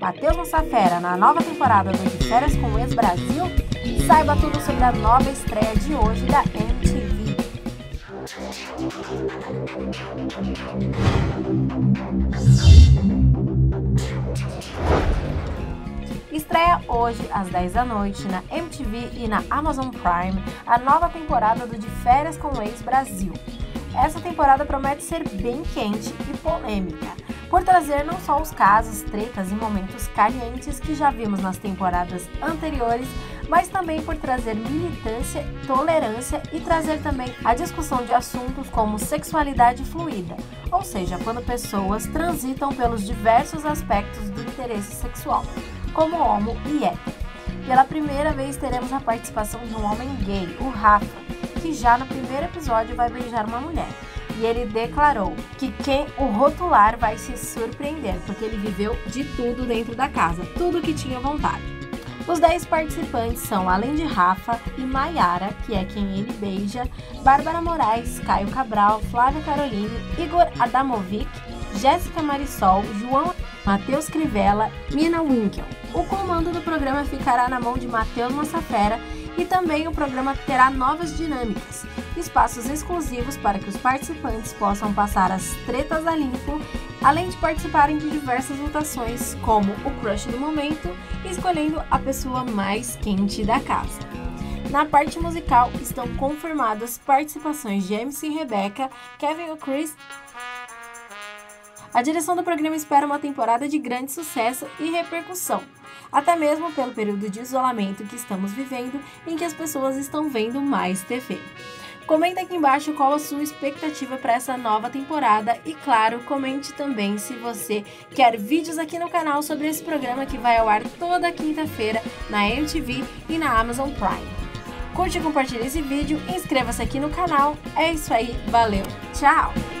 Matheus Massafera na nova temporada do De Férias com o Ex-Brasil? Saiba tudo sobre a nova estreia de hoje da MTV. Estreia hoje às 10 da noite na MTV e na Amazon Prime a nova temporada do De Férias com o Ex-Brasil. Essa temporada promete ser bem quente e polêmica, por trazer não só os casos, tretas e momentos calientes que já vimos nas temporadas anteriores, mas também por trazer militância, tolerância e trazer também a discussão de assuntos como sexualidade fluida, ou seja, quando pessoas transitam pelos diversos aspectos do interesse sexual, como homo e hétero. Pela primeira vez teremos a participação de um homem gay, o Rafa, que já no primeiro episódio vai beijar uma mulher. E ele declarou que quem o rotular vai se surpreender, porque ele viveu de tudo dentro da casa, tudo que tinha vontade. Os 10 participantes são, além de Rafa e Maiara, que é quem ele beija, Bárbara Moraes, Caio Cabral, Flávia Caroline, Igor Adamovic, Jéssica Marisol, João Matheus Crivella, Mina Winkel. O comando do programa ficará na mão de Matheus Massafera e também o programa terá novas dinâmicas, espaços exclusivos para que os participantes possam passar as tretas a limpo, além de participarem de diversas votações, como o crush do momento, escolhendo a pessoa mais quente da casa. Na parte musical estão confirmadas participações de MC Rebecca, Kevin O'Chris. A direção do programa espera uma temporada de grande sucesso e repercussão, até mesmo pelo período de isolamento que estamos vivendo, em que as pessoas estão vendo mais TV. Comenta aqui embaixo qual a sua expectativa para essa nova temporada e, claro, comente também se você quer vídeos aqui no canal sobre esse programa que vai ao ar toda quinta-feira na MTV e na Amazon Prime. Curte e compartilhe esse vídeo, inscreva-se aqui no canal. É isso aí, valeu, tchau!